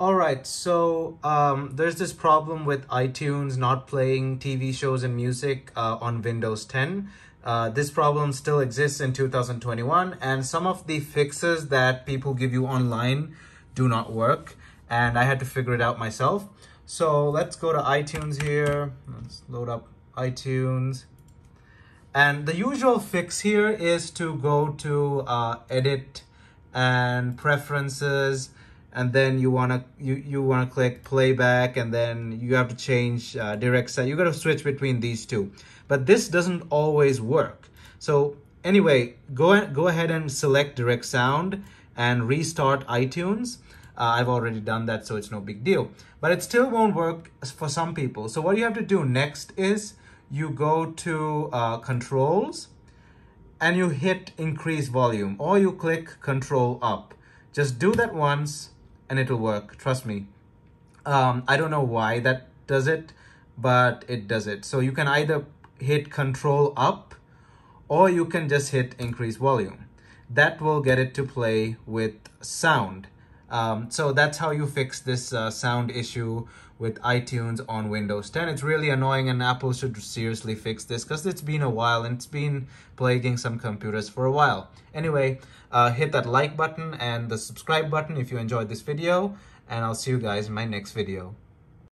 All right, so um, there's this problem with iTunes not playing TV shows and music uh, on Windows 10. Uh, this problem still exists in 2021, and some of the fixes that people give you online do not work, and I had to figure it out myself. So let's go to iTunes here. Let's load up iTunes. And the usual fix here is to go to uh, Edit and Preferences and then you want to you you want to click playback and then you have to change uh, direct set you got to switch between these two but this doesn't always work so anyway go go ahead and select direct sound and restart itunes uh, I've already done that, so it's no big deal. But it still won't work for some people. So what you have to do next is you go to uh, controls and you hit increase volume or you click control up. Just do that once and it'll work. Trust me. Um, I don't know why that does it, but it does it. So you can either hit control up or you can just hit increase volume. That will get it to play with sound. Um, so that's how you fix this uh, sound issue with iTunes on Windows 10. It's really annoying and Apple should seriously fix this because it's been a while and it's been plaguing some computers for a while. Anyway, uh, hit that like button and the subscribe button if you enjoyed this video and I'll see you guys in my next video.